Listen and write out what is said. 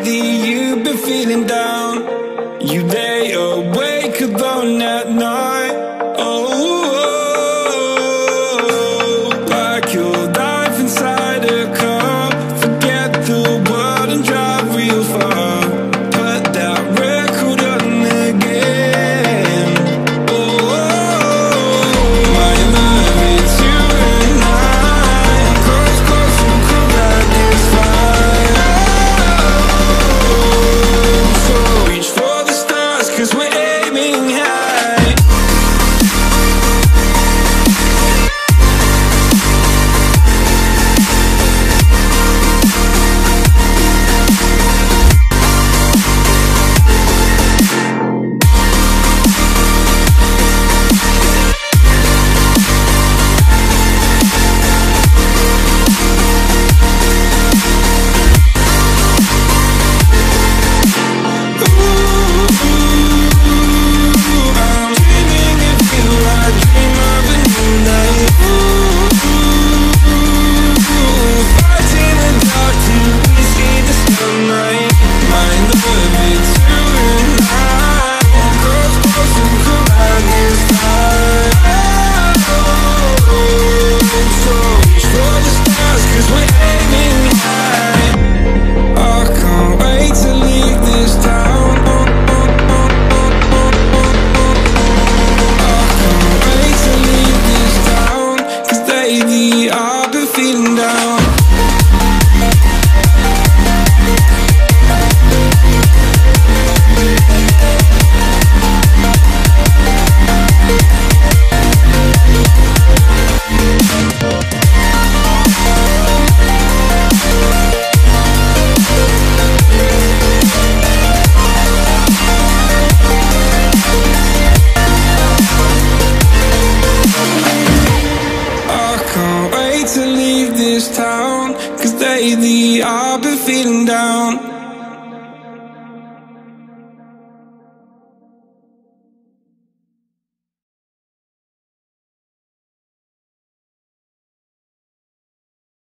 lately you've been feeling down. You lay awake. lately I've been feeling down.